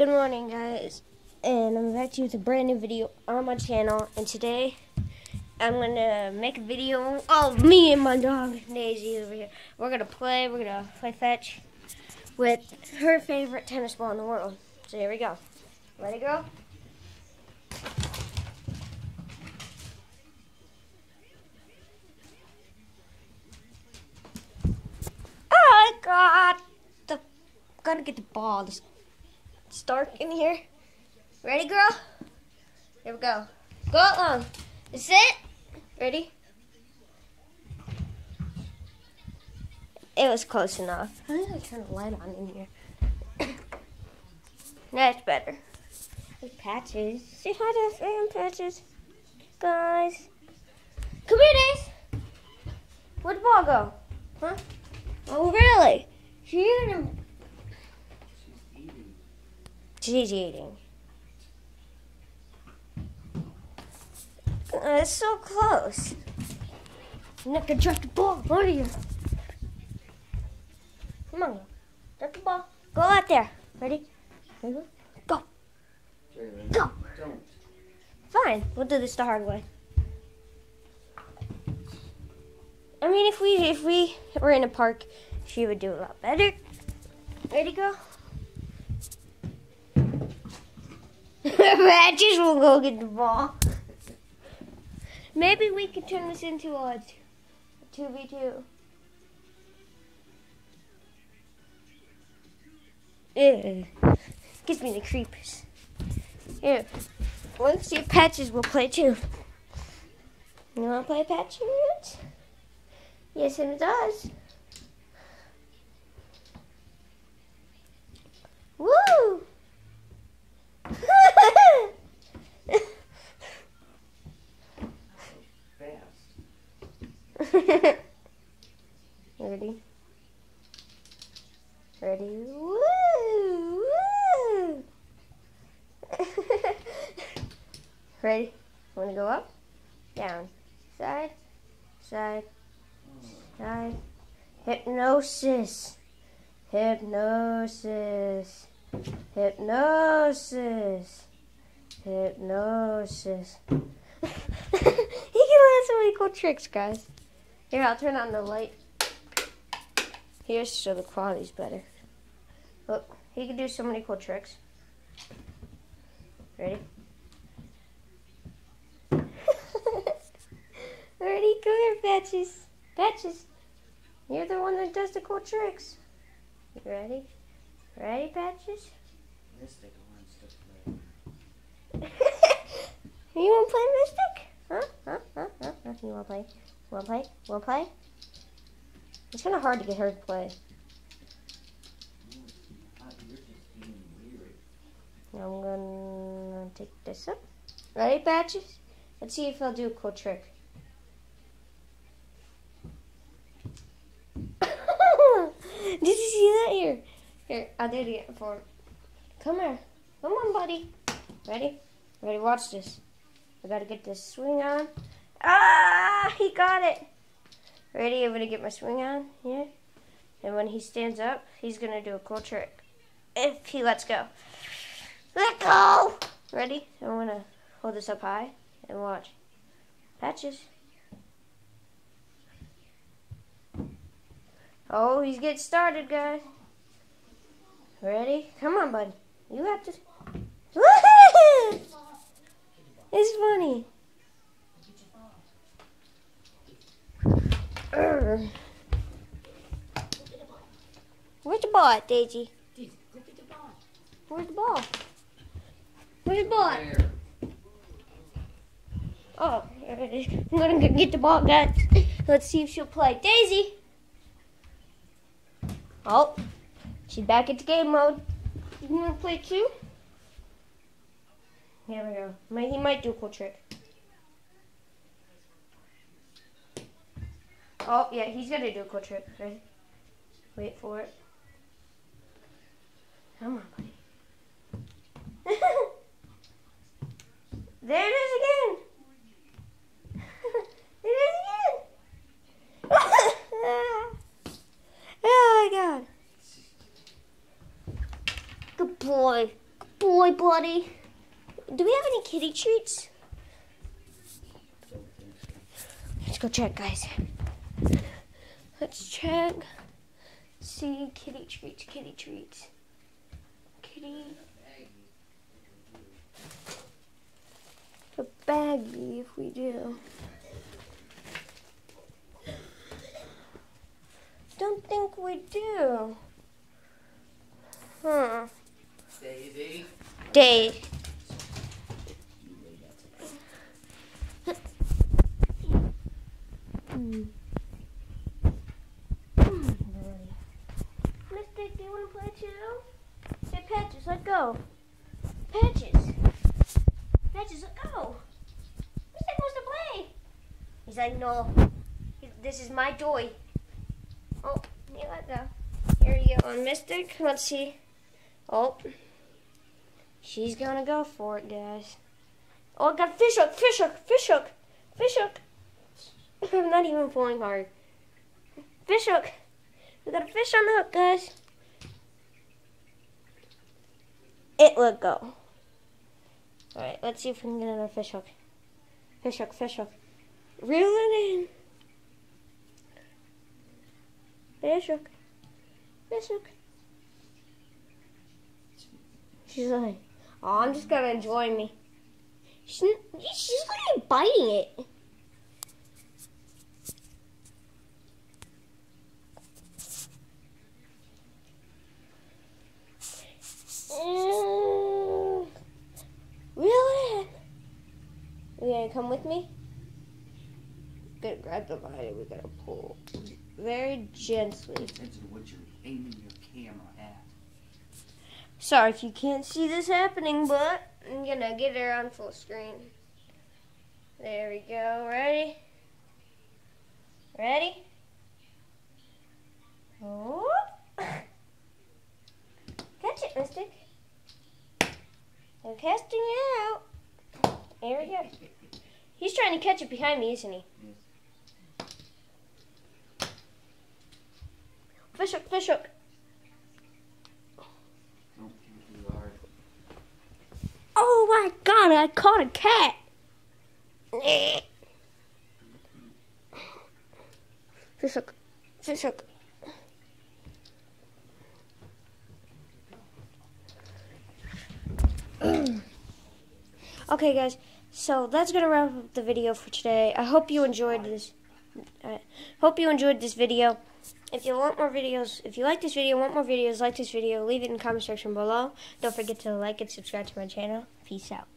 Good morning, guys, and I'm back to you with a brand new video on my channel. And today, I'm gonna make a video of me and my dog Daisy over here. We're gonna play. We're gonna play fetch with her favorite tennis ball in the world. So here we go. Ready, girl? Oh, I got the. Gotta get the ball. It's dark in here. Ready, girl? Here we go. Go along. Is it? Ready? It was close enough. I'm gonna turn the light on in here. That's better. There's patches. Say hi to fan patches. Guys. Come here, Dace. Where'd the ball go? Huh? Oh, really? She's eating. Eating. Uh, it's so close. Not gonna drop the ball, What are you? Come on, drop the ball. Go out there. Ready? Go. Go. Don't. Fine. We'll do this the hard way. I mean, if we if we were in a park, she would do a lot better. Ready, go. Matches will go get the ball. Maybe we could turn this into a two v two. Ew. Gives me the creepers. Here, let's see if Patches will play too. You want to play Patches? Yes, and it does. Woo! Fast. Ready? Ready? Woo! Woo! Ready? Want to go up? Down. Side. Side. Side. Hypnosis. Hypnosis. Hypnosis. Hypnosis. he can learn so many cool tricks, guys. Here, I'll turn on the light. Here, so the quality's better. Look, he can do so many cool tricks. Ready? Ready? Come here, Patches. Patches. You're the one that does the cool tricks. You ready? Ready, Patches? Mystic wants to play. you want to play Mystic? Huh? Huh? Huh? Huh? huh? You want to play? Want to play? Want to play? It's kind of hard to get her to play. You're just being weird. I'm gonna take this up. Ready, Patches? Let's see if I'll do a cool trick. Did that? Here. Here, I did it for him. Come here. Come on, buddy. Ready? Ready? Watch this. I gotta get this swing on. Ah! He got it. Ready? I'm gonna get my swing on here. And when he stands up, he's gonna do a cool trick. If he lets go. Let go! Ready? I'm gonna hold this up high and watch. Patches. Oh, he's getting started, guys. Ready? Come on, buddy. You have to. it's funny. Urgh. Where's the ball at, Daisy? Where's the ball? Where's the ball? at? There. Oh, there it is. I'm gonna get the ball, guys. Let's see if she'll play. Daisy! Oh, she's back into game mode. You wanna play too? Here we go. Might, he might do a cool trick. Oh, yeah, he's gonna do a cool trick. Ready? Wait for it. Come on, buddy. there it is again. there it is again. oh my god. Good boy. Good boy, buddy. Do we have any kitty treats? Don't think so. Let's go check, guys. Let's check. See, kitty treats, kitty treats. Kitty. A baggie if we do. Don't think we do. Huh. Daisy. Dave. You lay that to Hmm. Mystic, do you want to play too? Hey, Patches, let go. Patches. Patches, let go. Mystic wants to play. Like, no. This is my toy. Oh, let go. Here you go. On Mystic, let's see. Oh. She's gonna go for it, guys. Oh, I got fish hook, fish hook, fish hook, fish hook. I'm not even pulling hard. Fish hook. We got a fish on the hook, guys. It let go. Alright, let's see if we can get another fish hook. Fish hook, fish hook. Reel it in. Fish hook. Fish hook. She's like, oh, I'm just gonna enjoy me. She's, she's be biting it. Mm, Reel it. You gonna come with me? Gonna grab the line and we're gonna pull very gently. Attention what you're aiming your camera at. Sorry if you can't see this happening, but I'm gonna get her on full screen. There we go. Ready? Ready? Oh. Catch it, Mystic. I'm casting it out. There we go. He's trying to catch it behind me, isn't he? Fish hook, fish hook. Oh my god, I caught a cat. Fish hook. Fish hook. okay, guys. So that's gonna wrap up the video for today. I hope you enjoyed this. I hope you enjoyed this video. If you want more videos, if you like this video, want more videos like this video, leave it in the comment section below. Don't forget to like and subscribe to my channel. Peace out.